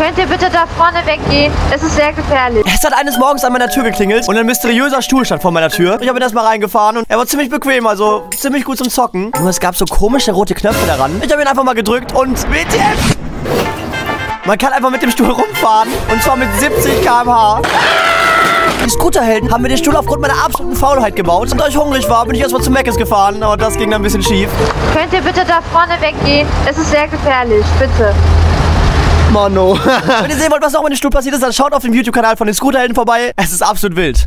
Könnt ihr bitte da vorne weggehen? Es ist sehr gefährlich. Es hat eines Morgens an meiner Tür geklingelt und ein mysteriöser Stuhl stand vor meiner Tür. Ich habe ihn erstmal reingefahren und er war ziemlich bequem, also ziemlich gut zum Zocken. Nur es gab so komische rote Knöpfe daran. Ich habe ihn einfach mal gedrückt und WTF! Man kann einfach mit dem Stuhl rumfahren und zwar mit 70 km/h. Die Scooterhelden haben mir den Stuhl aufgrund meiner absoluten Faulheit gebaut. Und da ich hungrig war, bin ich erstmal zu Meckes gefahren, aber das ging dann ein bisschen schief. Könnt ihr bitte da vorne weggehen? Es ist sehr gefährlich. Bitte. Mano. Wenn ihr sehen wollt, was noch mit dem Stuhl passiert ist, dann schaut auf dem YouTube-Kanal von den Scooterhelden vorbei. Es ist absolut wild.